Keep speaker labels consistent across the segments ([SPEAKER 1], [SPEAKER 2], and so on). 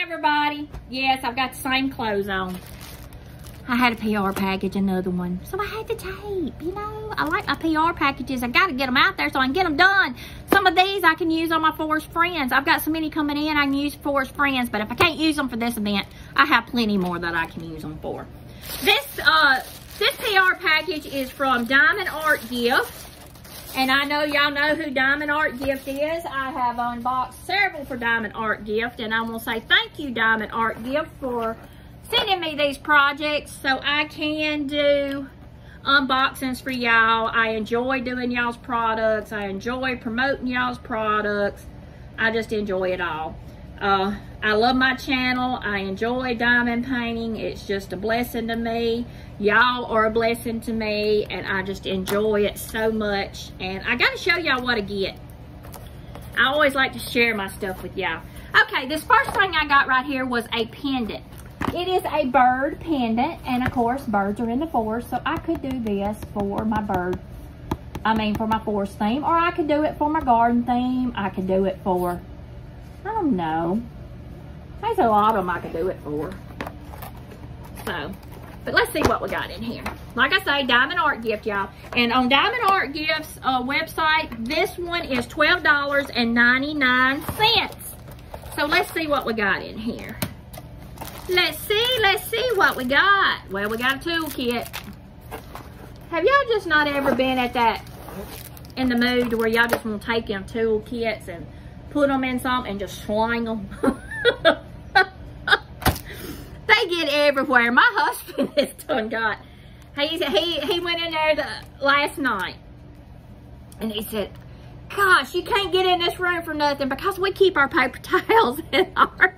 [SPEAKER 1] everybody. Yes, I've got the same clothes on. I had a PR package, another one. So I had to tape, you know. I like my PR packages. I got to get them out there so I can get them done. Some of these I can use on my Forest Friends. I've got so many coming in I can use Forest Friends. But if I can't use them for this event, I have plenty more that I can use them for. This, uh, this PR package is from Diamond Art Gift. And I know y'all know who Diamond Art Gift is. I have unboxed several for Diamond Art Gift. And I want to say thank you, Diamond Art Gift, for sending me these projects so I can do unboxings for y'all. I enjoy doing y'all's products. I enjoy promoting y'all's products. I just enjoy it all. Uh, I love my channel. I enjoy diamond painting. It's just a blessing to me. Y'all are a blessing to me, and I just enjoy it so much. And I got to show y'all what I get. I always like to share my stuff with y'all. Okay, this first thing I got right here was a pendant. It is a bird pendant, and of course, birds are in the forest, so I could do this for my bird, I mean, for my forest theme, or I could do it for my garden theme. I could do it for, I don't know. There's a lot of them I could do it for. So, but let's see what we got in here. Like I say, Diamond Art Gift, y'all. And on Diamond Art Gift's uh, website, this one is $12.99. So let's see what we got in here. Let's see, let's see what we got. Well, we got a toolkit. Have y'all just not ever been at that, in the mood where y'all just want to take them toolkits and put them in some and just swing them? they get everywhere. My husband has done got, he, he, he went in there the, last night and he said, gosh, you can't get in this room for nothing because we keep our paper towels in our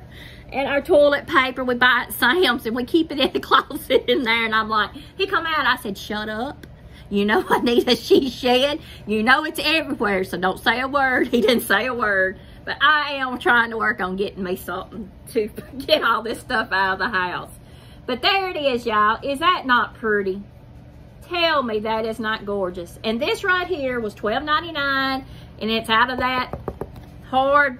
[SPEAKER 1] and our toilet paper we buy at Sam's and we keep it in the closet in there. And I'm like, he come out. I said, shut up. You know I need a she shed. You know it's everywhere, so don't say a word. He didn't say a word. But I am trying to work on getting me something to get all this stuff out of the house. But there it is, y'all. Is that not pretty? Tell me that is not gorgeous. And this right here was $12.99, and it's out of that hard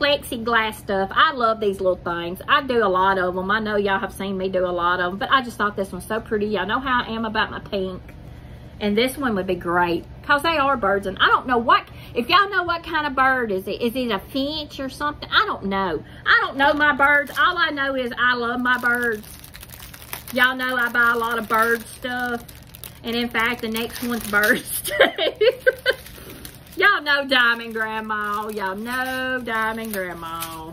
[SPEAKER 1] plexiglass stuff. I love these little things. I do a lot of them. I know y'all have seen me do a lot of them, but I just thought this one's so pretty. Y'all know how I am about my pink. And this one would be great because they are birds. And I don't know what, if y'all know what kind of bird is it, is it a finch or something? I don't know. I don't know my birds. All I know is I love my birds. Y'all know I buy a lot of bird stuff. And in fact, the next one's birds. Y'all know Diamond Grandma. Y'all know Diamond Grandma.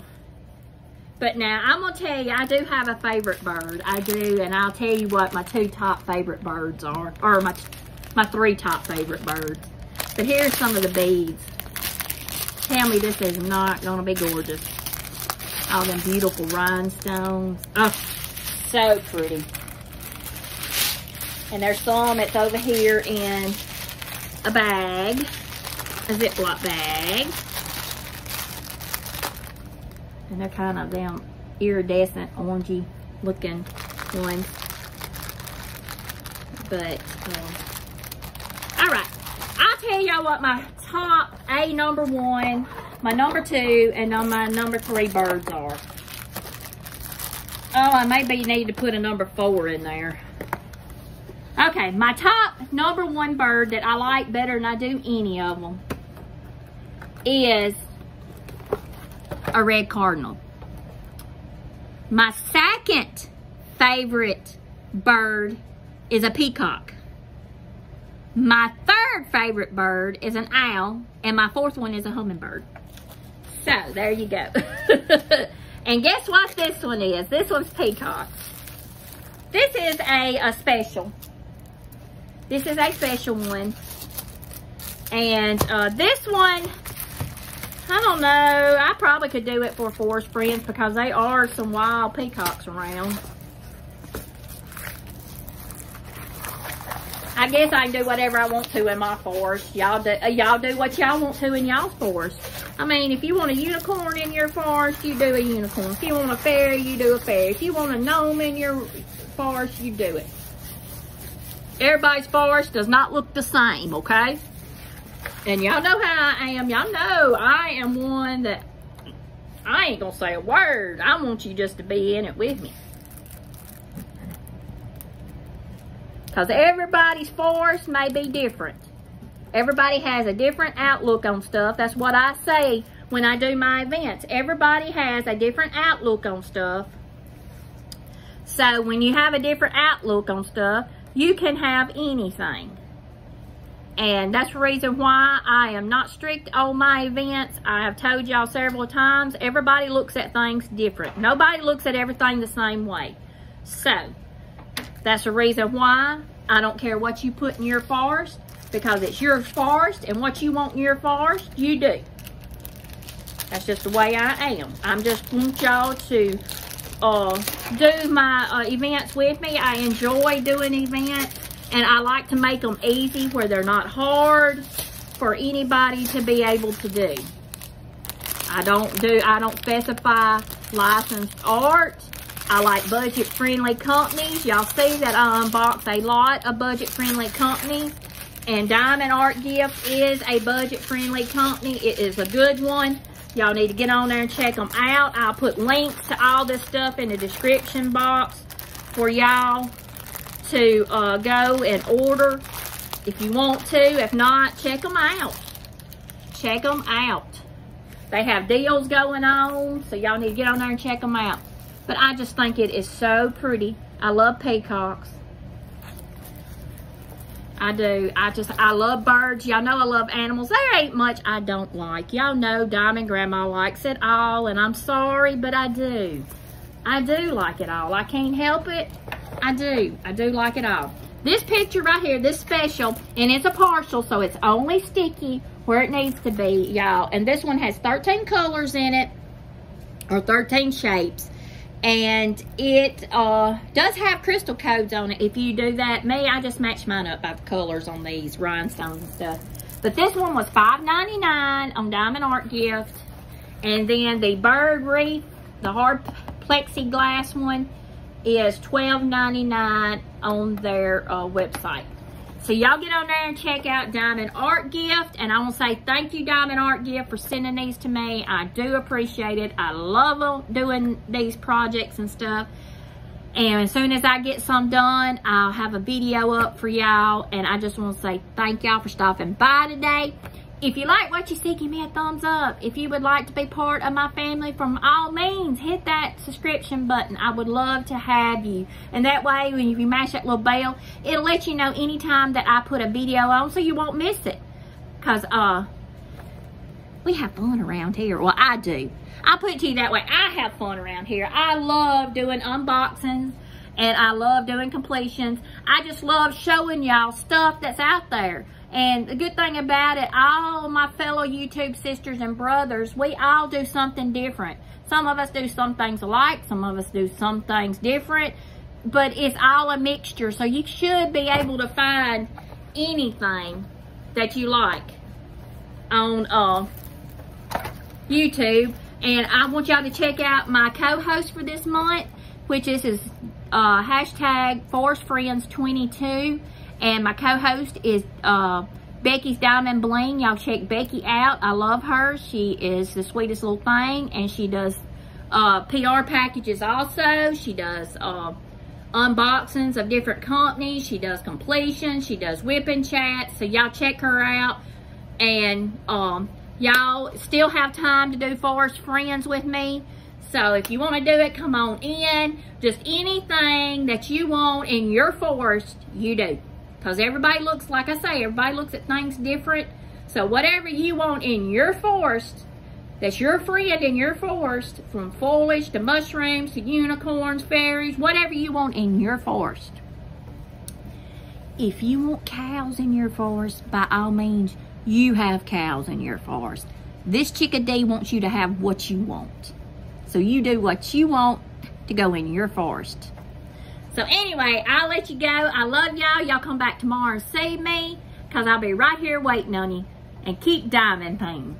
[SPEAKER 1] But now, I'm going to tell you, I do have a favorite bird. I do, and I'll tell you what my two top favorite birds are. Or my, my three top favorite birds. But here's some of the beads. Tell me this is not going to be gorgeous. All them beautiful rhinestones. Oh, so pretty. And there's some that's over here in a bag a Ziploc bag. And they're kind of them iridescent, orangey looking ones. But, um. What my top A number one, my number two, and on my number three birds are. Oh, I maybe need to put a number four in there. Okay, my top number one bird that I like better than I do any of them is a red cardinal. My second favorite bird is a peacock. My third favorite bird is an owl, and my fourth one is a hummingbird. So, there you go. and guess what this one is? This one's peacock. This is a, a special. This is a special one. And uh, this one I don't know. I probably could do it for Forest Friends because they are some wild peacocks around. I guess I can do whatever I want to in my forest. Y'all do uh, y'all do what y'all want to in y'all's forest. I mean, if you want a unicorn in your forest, you do a unicorn. If you want a fairy, you do a fairy. If you want a gnome in your forest, you do it. Everybody's forest does not look the same, okay? And y'all know how I am. Y'all know I am one that I ain't gonna say a word. I want you just to be in it with me. Because everybody's forest may be different. Everybody has a different outlook on stuff. That's what I say when I do my events. Everybody has a different outlook on stuff. So when you have a different outlook on stuff, you can have anything. And that's the reason why I am not strict on my events. I have told y'all several times, everybody looks at things different. Nobody looks at everything the same way. So, that's the reason why I don't care what you put in your forest because it's your forest and what you want in your forest, you do. That's just the way I am. I'm just want y'all to uh, do my uh, events with me. I enjoy doing events and I like to make them easy where they're not hard for anybody to be able to do. I don't do, I don't specify licensed art. I like budget-friendly companies. Y'all see that I unbox a lot of budget-friendly companies. And Diamond Art Gift is a budget-friendly company. It is a good one. Y'all need to get on there and check them out. I'll put links to all this stuff in the description box for y'all to uh, go and order if you want to. If not, check them out. Check them out. They have deals going on, so y'all need to get on there and check them out. But I just think it is so pretty. I love peacocks. I do. I just, I love birds. Y'all know I love animals. There ain't much I don't like. Y'all know Diamond Grandma likes it all, and I'm sorry, but I do. I do like it all. I can't help it. I do. I do like it all. This picture right here, this special, and it's a partial, so it's only sticky where it needs to be, y'all. And this one has 13 colors in it, or 13 shapes. And it uh, does have crystal codes on it. If you do that, me, I just match mine up by the colors on these rhinestones and stuff. But this one was $5.99 on Diamond Art Gift. And then the bird wreath, the hard plexiglass one, is $12.99 on their uh, website. So y'all get on there and check out Diamond Art Gift. And I want to say thank you, Diamond Art Gift, for sending these to me. I do appreciate it. I love doing these projects and stuff. And as soon as I get some done, I'll have a video up for y'all. And I just want to say thank y'all for stopping by today. If you like what you see, give me a thumbs up. If you would like to be part of my family, from all means, hit that subscription button. I would love to have you. And that way, when you mash that little bell, it'll let you know anytime that I put a video on so you won't miss it. Because, uh, we have fun around here. Well, I do. I put it to you that way. I have fun around here. I love doing unboxings and I love doing completions. I just love showing y'all stuff that's out there. And the good thing about it, all my fellow YouTube sisters and brothers, we all do something different. Some of us do some things alike, some of us do some things different, but it's all a mixture. So you should be able to find anything that you like on uh, YouTube. And I want y'all to check out my co-host for this month, which is, is uh, hashtag Forest Friends 22 and my co-host is uh, Becky's Diamond Bling. Y'all check Becky out. I love her. She is the sweetest little thing. And she does uh, PR packages also. She does uh, unboxings of different companies. She does completions. She does whipping chats. So y'all check her out. And um, y'all still have time to do Forest Friends with me. So if you want to do it, come on in. Just anything that you want in your forest, you do. Because everybody looks, like I say, everybody looks at things different. So whatever you want in your forest, that's your friend in your forest, from foliage to mushrooms to unicorns, fairies, whatever you want in your forest. If you want cows in your forest, by all means, you have cows in your forest. This chickadee wants you to have what you want. So you do what you want to go in your forest. So anyway, I'll let you go. I love y'all. Y'all come back tomorrow and see me because I'll be right here waiting on you. And keep diamond painting.